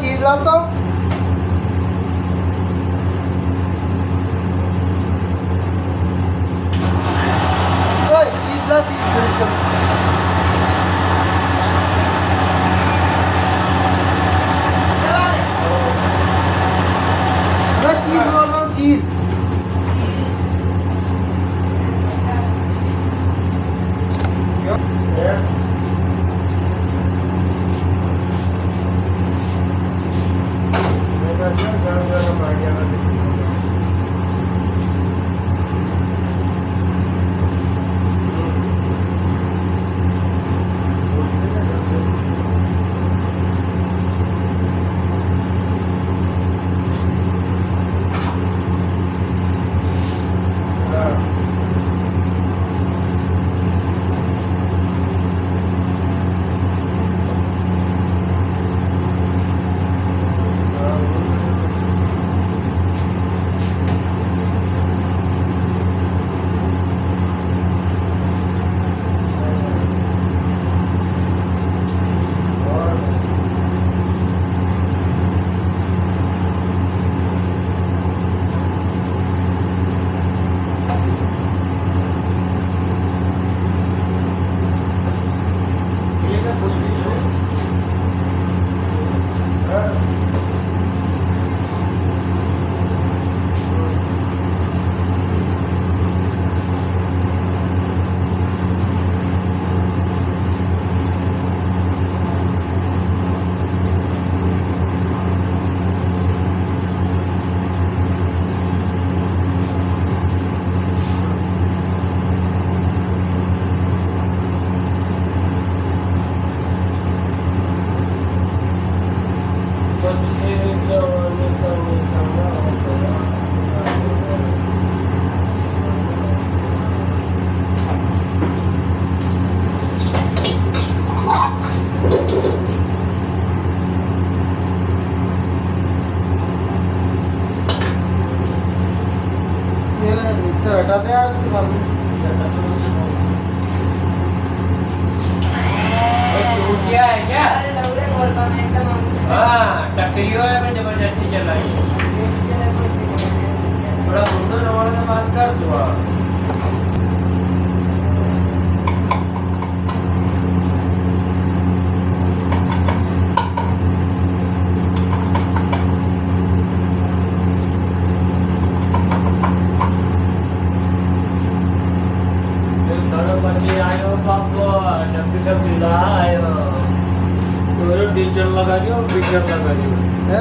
चीज़ ला तो ओए चीज़ ला चीज़ फिनिश कर मैं चीज़ बोल रहा हूँ चीज़ मिक्सर हटा दे यार इसके सामने। क्या है क्या अरे लवडे बोलता मैं एकदम हाँ टक्करियों है मैं ज़बरदस्ती चलाई थोड़ा मुंडो नवाड़ से बात कर दो आप। आयो बाबा डब्बी ला आयो डीजल लगा दियो बीजल लगा दियो। है?